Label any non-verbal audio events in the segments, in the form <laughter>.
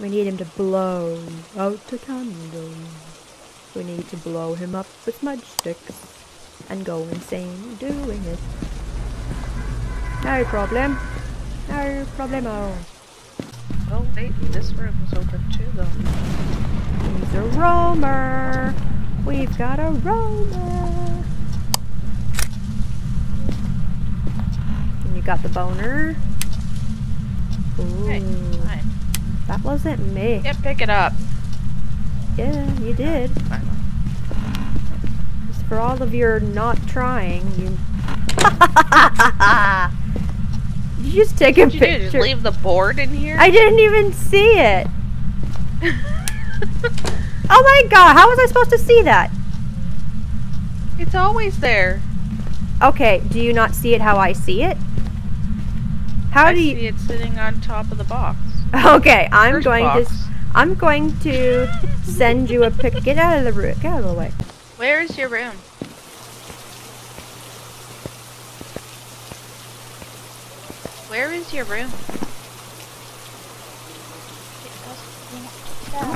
We need him to blow out the candle. We need to blow him up with smudge sticks and go insane doing it. No problem. No problemo. Oh wait, this room is open too though. He's a roamer. We've got a roamer. And you got the boner. Ooh, Hey. That wasn't me. Yeah, pick it up. Yeah, you did. Just for all of your not trying, you. Did <laughs> you just take a do? Just leave the board in here? I didn't even see it. <laughs> Oh my god, how was I supposed to see that? it's always there. Okay, do you not see it how I see it? How I do you see it sitting on top of the box. <laughs> Okay, I'm going box. to. I'm going to send you a pic. Get out of the room. Get out of the way. Where is your room? Where is your room?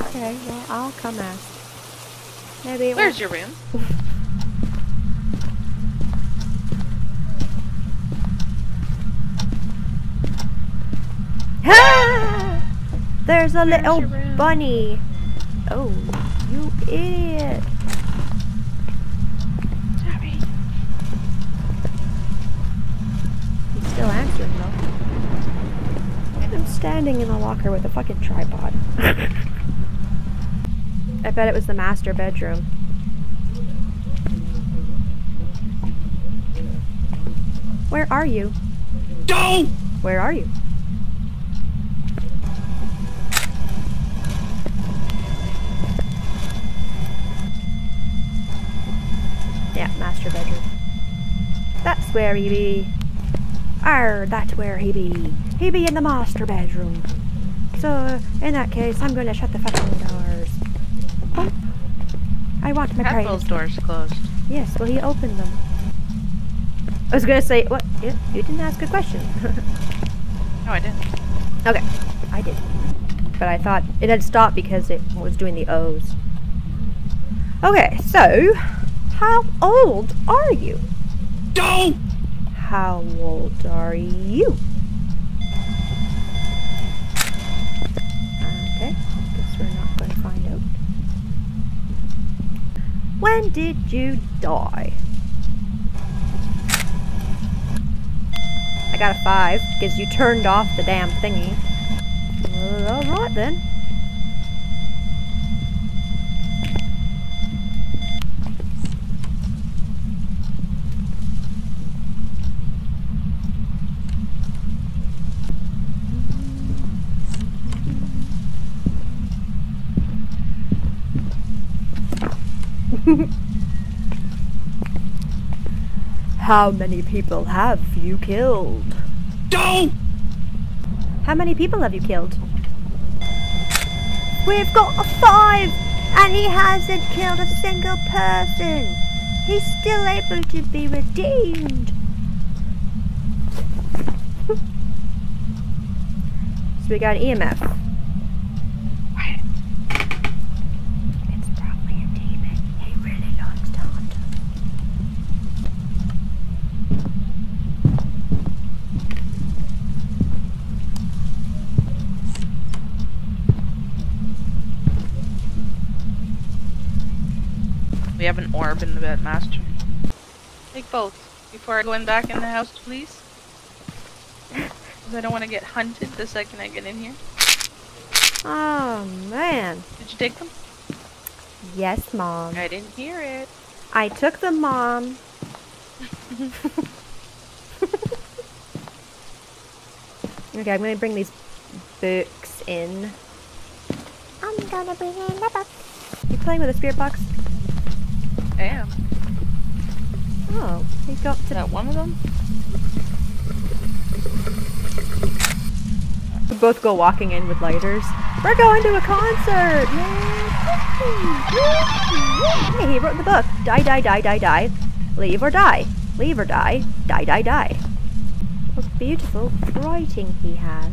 Okay, well I'll come ask. Maybe. Where's your room? <laughs> Ah! There's a Where's little bunny. Oh, you idiot. Sorry. He's still answering though. I'm standing in the locker with a fucking tripod. <laughs> I bet it was the master bedroom. Where are you? Don't! Where are you? Yeah, master bedroom. That's where he be. Arr, that's where he be. He be in the master bedroom. So, in that case, I'm gonna shut the fucking doors. Oh. I want my Have privacy. those doors closed. Yes, well, he opened them. I was gonna say, what? Yeah, you didn't ask a question. <laughs> No, I didn't. okay, I did. But I thought it had stopped because it was doing the O's. Okay, so, how old are you? Don't! How old are you? Okay, guess we're not going to find out. When did you die? I got a five because you turned off the damn thingy. Well, all right then. <laughs> How many people have you killed? Don't! How many people have you killed? We've got a five, and he hasn't killed a single person. He's still able to be redeemed. <laughs> so we got an EMF. Quiet. It's probably a demon. He really likes to hunt. We have an orb in the bed master. Take both before I go in back in the house, please. <laughs> Because I don't want to get hunted the second I get in here. Oh man. Did you take them? Yes, mom. I didn't hear it. I took the mom. <laughs> okay, I'm gonna bring these books in. I'm gonna bring in the book. You playing with a spirit box? Oh, you got to. that one of them? We both go walking in with lighters. We're going to a concert! Yay! Hey, he wrote the book. Die, die, die, die, die. Leave or die. Leave or die. Die, die, die. What beautiful writing he has.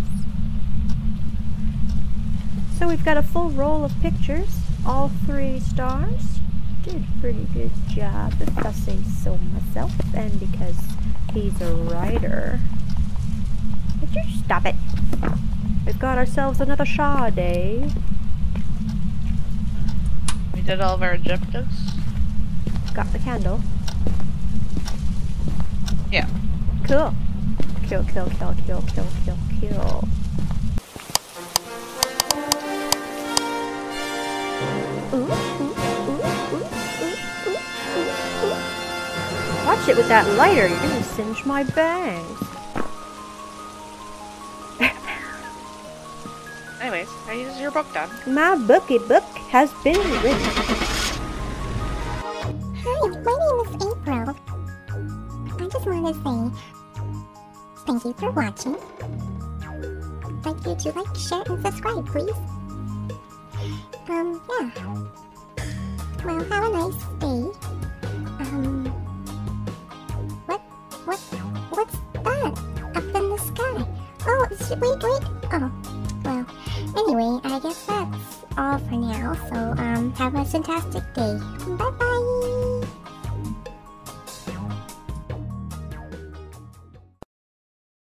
So we've got a full roll of pictures, all three stars. Did pretty good job, if I say so myself, and because he's a writer. Would you stop it? We've got ourselves another Shaw day. We did all of our objectives. Got the candle. Yeah. Cool. Kill, kill, kill, kill, kill, kill, kill. Ooh, ooh. Watch it with that lighter, you're gonna singe my bangs. <laughs> Anyways, how is your book done? My bookie book has been written. Hi, my name is April. I just want to say thank you for watching. I'd like you to like, share, and subscribe, please. Um, yeah. Well, have a nice day. Wait, wait. Oh, well, anyway, I guess that's all for now. So, um, have a fantastic day. Bye bye.